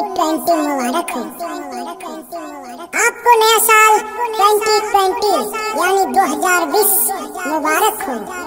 2020 मुबारक हो आपको नया साल 2020 यानी 2020 मुबारक हो।